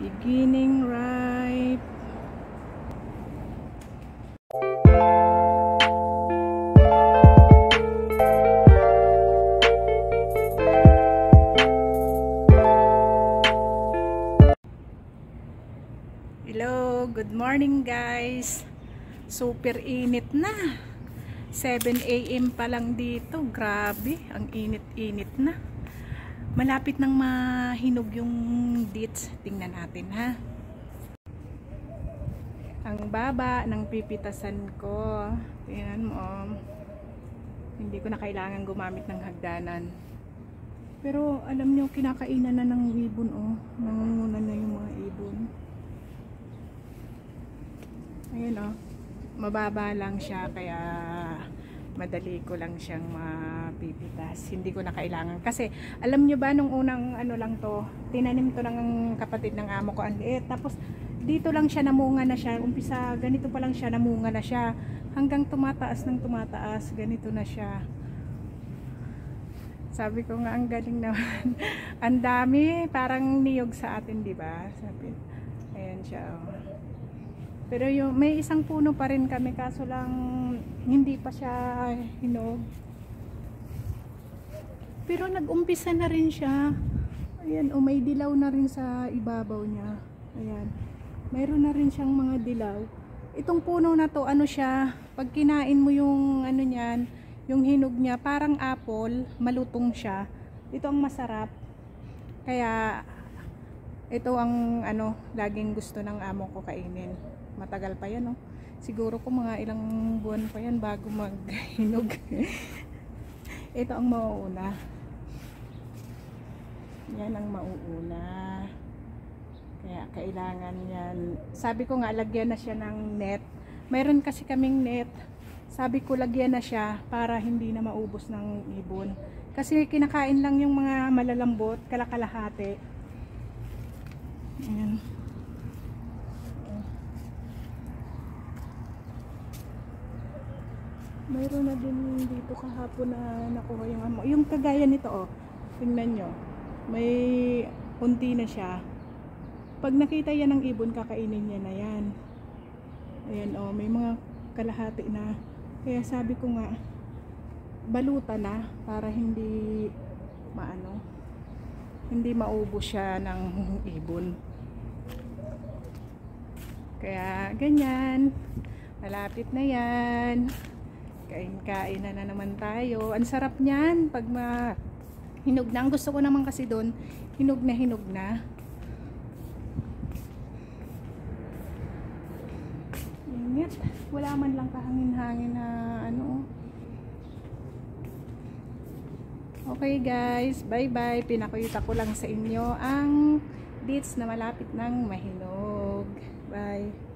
Beginning ripe. Hello, good morning guys. Super init na. 7 a.m. pa lang dito. Grabe, ang init-init na. Malapit nang mahinog yung dates. Tingnan natin ha. Ang baba ng pipitasan ko. Tingnan mo. oh. Hindi ko na kailangan gumamit ng hagdanan. Pero alam nyo, kinakainan na ng ibon oh. Nangunguna na yung mga ibon. Ayun oh. Mababa lang siya kaya madali ko lang siyang mapipitas. Hindi ko na kailangan. Kasi alam nyo ba nung unang ano lang to, tinanim to ng kapatid ng amo ko ang liit. Tapos dito lang siya namunga na siya. Umpisa ganito pa lang siya namunga na siya. Hanggang tumataas ng tumataas. Ganito na siya. Sabi ko nga ang galing naman. ang dami, parang niyog sa atin, 'di ba? Sabi. Ayan siya. Oh. Pero yung may isang puno pa rin kami kaso lang hindi pa siya hinog. Pero nag-umpisa na rin siya. Ayan, o may dilaw na rin sa ibabaw niya. Ayan. Mayroon na rin siyang mga dilaw. Itong puno na to, ano siya, pag kinain mo yung ano niyan, yung hinog niya, parang apple, malutong siya. Ito ang masarap. Kaya ito ang ano, laging gusto ng amo ko kainin. Matagal pa yan, no? Siguro ko mga ilang buwan pa yan bago maghinog. ito ang mauuna. Yan ang mauuna. Kaya kailangan yan. Sabi ko nga, lagyan na siya ng net. Mayroon kasi kaming net. Sabi ko, lagyan na siya para hindi na maubos ng ibon. Kasi kinakain lang yung mga malalambot, kalakalahati. Ayan. Mayroon na din dito kahapon na nakuha yung amo. Yung kagaya nito, oh. Tingnan nyo. May unti na siya. Pag nakita yan ng ibon, kakainin niya na yan. Ayan, oh. May mga kalahati na. Kaya sabi ko nga, baluta na para hindi maano hindi maubos siya ng ibon kaya ganyan malapit na yan kain-kain na na naman tayo. Ang sarap niyan. Pag ma hinog na. Ang gusto ko naman kasi doon hinog na hinog na. Init wala man lang kahangin-hangin na ano. Okay guys, bye bye. Pinakita ko lang sa inyo ang dates na malapit ng mahinog. Bye.